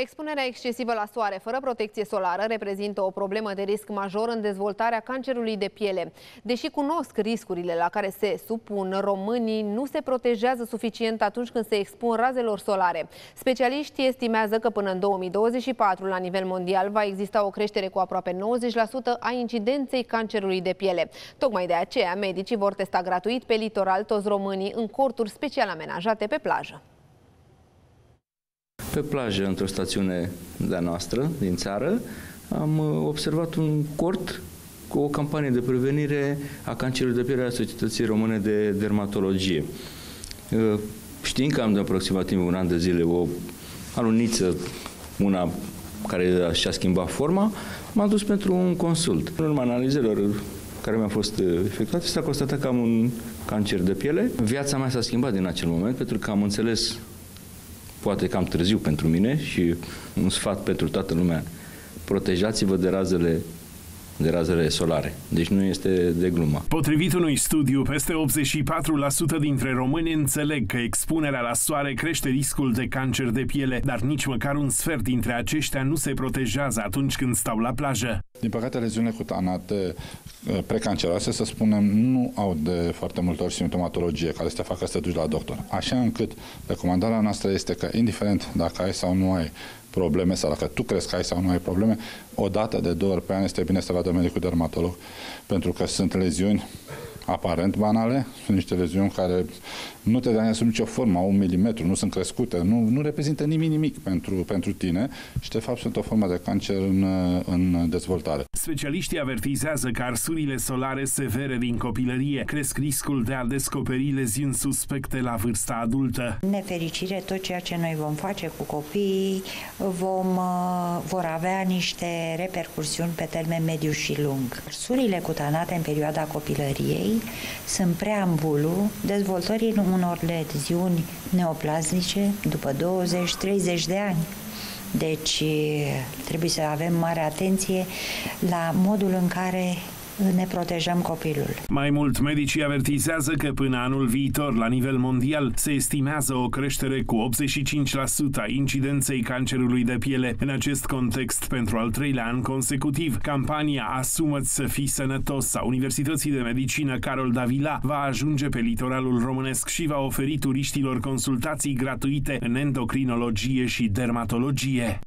Expunerea excesivă la soare fără protecție solară reprezintă o problemă de risc major în dezvoltarea cancerului de piele. Deși cunosc riscurile la care se supun, românii nu se protejează suficient atunci când se expun razelor solare. Specialiștii estimează că până în 2024, la nivel mondial, va exista o creștere cu aproape 90% a incidenței cancerului de piele. Tocmai de aceea, medicii vor testa gratuit pe litoral toți românii în corturi special amenajate pe plajă pe plajă, într-o stațiune de-a noastră, din țară, am uh, observat un cort cu o campanie de prevenire a cancerului de piele a Societății Române de Dermatologie. Uh, știind că am de aproximativ un an de zile o aluniță, una care și-a schimbat forma, m-am dus pentru un consult. În urma analizelor care mi-au fost uh, efectuate, s-a constatat că am un cancer de piele. Viața mea s-a schimbat din acel moment pentru că am înțeles poate cam târziu pentru mine și un sfat pentru toată lumea. Protejați-vă de razele de razele solare. Deci nu este de glumă. Potrivit unui studiu, peste 84% dintre români înțeleg că expunerea la soare crește riscul de cancer de piele, dar nici măcar un sfert dintre aceștia nu se protejează atunci când stau la plajă. Din păcate, leziunile cutanate uh, precanceroase, să spunem, nu au de foarte multe ori simptomatologie care să te facă să te duci la doctor. Așa încât recomandarea noastră este că, indiferent dacă ai sau nu ai probleme sau dacă tu crezi că ai sau nu ai probleme, o dată de două ori pe an este bine să vadă medicul dermatolog, pentru că sunt leziuni aparent banale, sunt niște leziuni care nu te danează sub nicio formă, au un milimetru, nu sunt crescute, nu, nu reprezintă nimic nimic pentru, pentru tine și de fapt sunt o formă de cancer în, în dezvoltare. Specialiștii avertizează că arsurile solare severe din copilărie cresc riscul de a descoperi leziuni suspecte la vârsta adultă. În nefericire, tot ceea ce noi vom face cu copiii vom, uh, vor avea niște repercursiuni pe termen mediu și lung. Arsurile cutanate în perioada copilăriei sunt preambulul dezvoltării unor leziuni neoplasmice după 20-30 de ani. Deci trebuie să avem mare atenție la modul în care ne protejăm copilul. Mai mult, medicii avertizează că până anul viitor, la nivel mondial, se estimează o creștere cu 85% a incidenței cancerului de piele. În acest context, pentru al treilea an consecutiv, campania Asumă-ți să fii sănătos a Universității de Medicină Carol Davila va ajunge pe litoralul românesc și va oferi turiștilor consultații gratuite în endocrinologie și dermatologie.